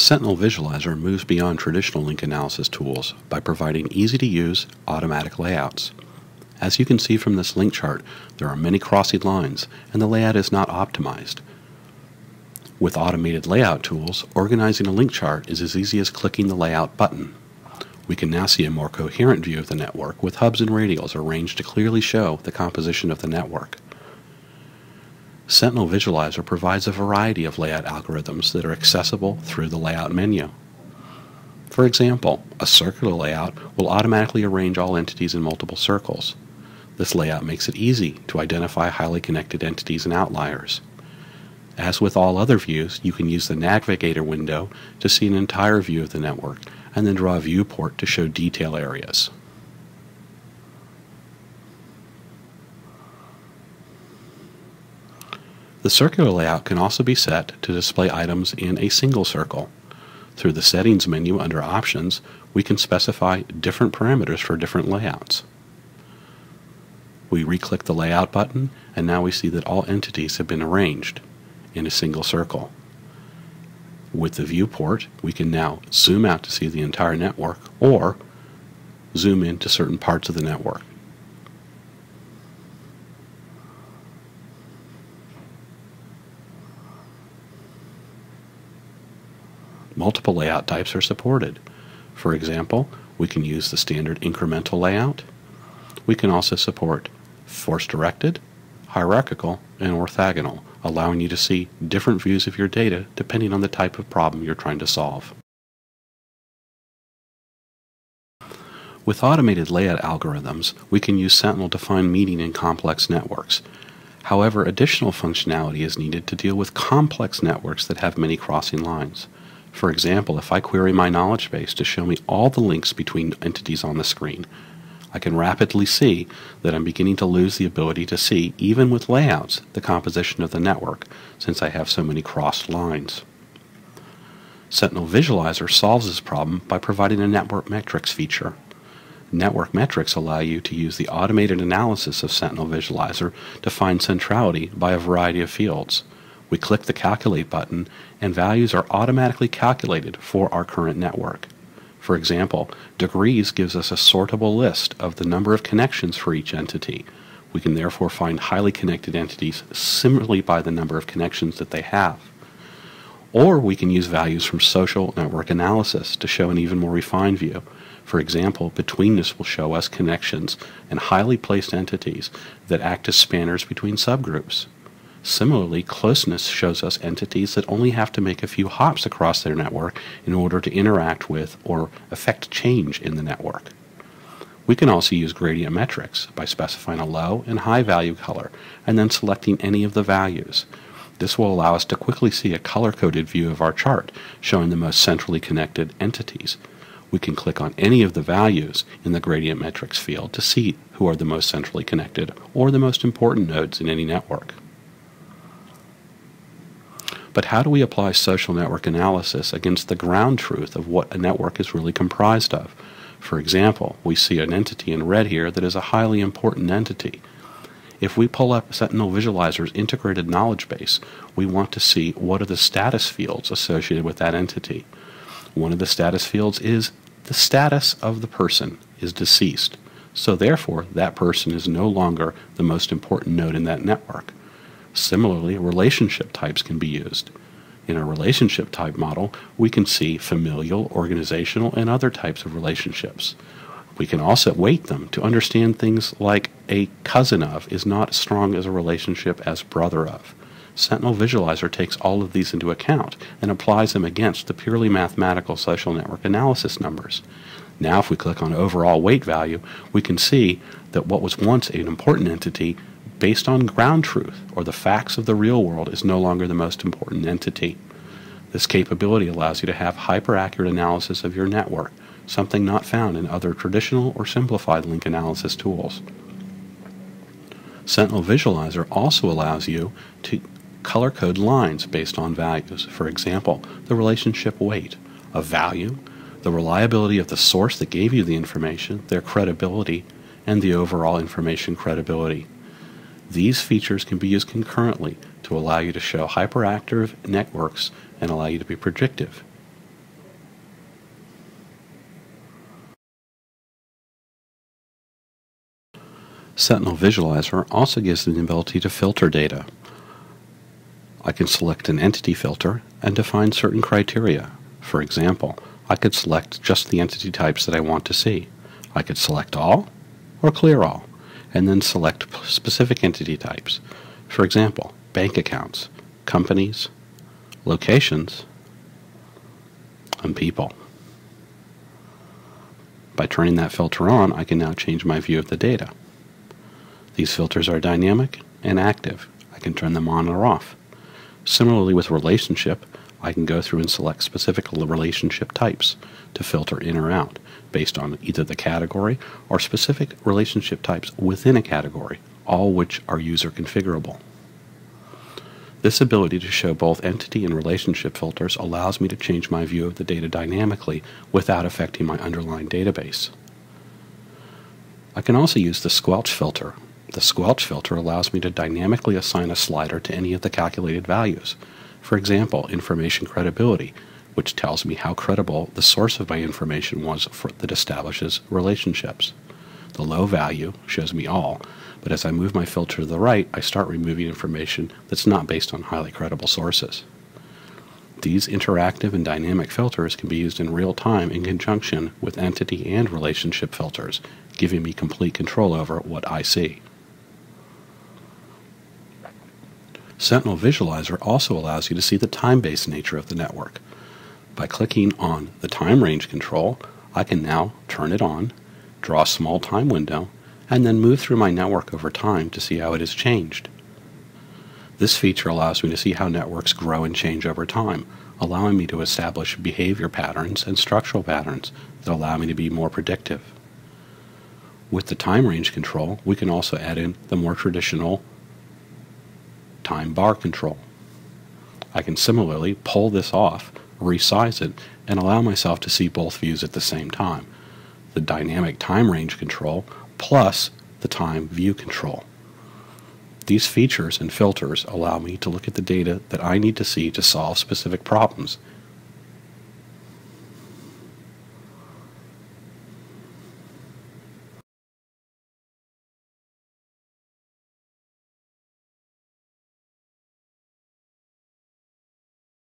Sentinel Visualizer moves beyond traditional link analysis tools by providing easy to use automatic layouts. As you can see from this link chart, there are many crossing lines and the layout is not optimized. With automated layout tools, organizing a link chart is as easy as clicking the Layout button. We can now see a more coherent view of the network with hubs and radials arranged to clearly show the composition of the network. Sentinel Visualizer provides a variety of layout algorithms that are accessible through the Layout menu. For example, a circular layout will automatically arrange all entities in multiple circles. This layout makes it easy to identify highly connected entities and outliers. As with all other views, you can use the Navigator window to see an entire view of the network and then draw a viewport to show detail areas. The circular layout can also be set to display items in a single circle. Through the Settings menu under Options, we can specify different parameters for different layouts. We re-click the Layout button, and now we see that all entities have been arranged in a single circle. With the viewport, we can now zoom out to see the entire network or zoom in to certain parts of the network. Multiple layout types are supported. For example, we can use the standard incremental layout. We can also support force directed, hierarchical, and orthogonal allowing you to see different views of your data depending on the type of problem you're trying to solve. With automated layout algorithms, we can use Sentinel to find meaning in complex networks. However, additional functionality is needed to deal with complex networks that have many crossing lines. For example, if I query my knowledge base to show me all the links between entities on the screen, I can rapidly see that I'm beginning to lose the ability to see, even with layouts, the composition of the network, since I have so many crossed lines. Sentinel Visualizer solves this problem by providing a network metrics feature. Network metrics allow you to use the automated analysis of Sentinel Visualizer to find centrality by a variety of fields. We click the Calculate button, and values are automatically calculated for our current network. For example, degrees gives us a sortable list of the number of connections for each entity. We can therefore find highly connected entities similarly by the number of connections that they have. Or we can use values from social network analysis to show an even more refined view. For example, betweenness will show us connections and highly placed entities that act as spanners between subgroups. Similarly, closeness shows us entities that only have to make a few hops across their network in order to interact with or affect change in the network. We can also use gradient metrics by specifying a low and high value color and then selecting any of the values. This will allow us to quickly see a color-coded view of our chart showing the most centrally connected entities. We can click on any of the values in the gradient metrics field to see who are the most centrally connected or the most important nodes in any network. But how do we apply social network analysis against the ground truth of what a network is really comprised of? For example, we see an entity in red here that is a highly important entity. If we pull up Sentinel Visualizer's integrated knowledge base, we want to see what are the status fields associated with that entity. One of the status fields is the status of the person is deceased. So therefore, that person is no longer the most important node in that network. Similarly, relationship types can be used. In a relationship type model, we can see familial, organizational, and other types of relationships. We can also weight them to understand things like a cousin of is not as strong as a relationship as brother of. Sentinel Visualizer takes all of these into account and applies them against the purely mathematical social network analysis numbers. Now, if we click on overall weight value, we can see that what was once an important entity based on ground truth or the facts of the real world is no longer the most important entity. This capability allows you to have hyper-accurate analysis of your network, something not found in other traditional or simplified link analysis tools. Sentinel Visualizer also allows you to color code lines based on values. For example, the relationship weight, a value, the reliability of the source that gave you the information, their credibility, and the overall information credibility. These features can be used concurrently to allow you to show hyperactive networks and allow you to be predictive. Sentinel Visualizer also gives me the ability to filter data. I can select an entity filter and define certain criteria. For example, I could select just the entity types that I want to see. I could select all or clear all and then select specific entity types. For example, bank accounts, companies, locations, and people. By turning that filter on, I can now change my view of the data. These filters are dynamic and active. I can turn them on or off. Similarly with relationship, I can go through and select specific relationship types to filter in or out based on either the category or specific relationship types within a category, all which are user configurable. This ability to show both entity and relationship filters allows me to change my view of the data dynamically without affecting my underlying database. I can also use the squelch filter. The squelch filter allows me to dynamically assign a slider to any of the calculated values. For example, information credibility, which tells me how credible the source of my information was for, that establishes relationships. The low value shows me all, but as I move my filter to the right, I start removing information that's not based on highly credible sources. These interactive and dynamic filters can be used in real time in conjunction with entity and relationship filters, giving me complete control over what I see. Sentinel Visualizer also allows you to see the time-based nature of the network. By clicking on the time range control, I can now turn it on, draw a small time window, and then move through my network over time to see how it has changed. This feature allows me to see how networks grow and change over time, allowing me to establish behavior patterns and structural patterns that allow me to be more predictive. With the time range control, we can also add in the more traditional time bar control. I can similarly pull this off, resize it, and allow myself to see both views at the same time. The dynamic time range control plus the time view control. These features and filters allow me to look at the data that I need to see to solve specific problems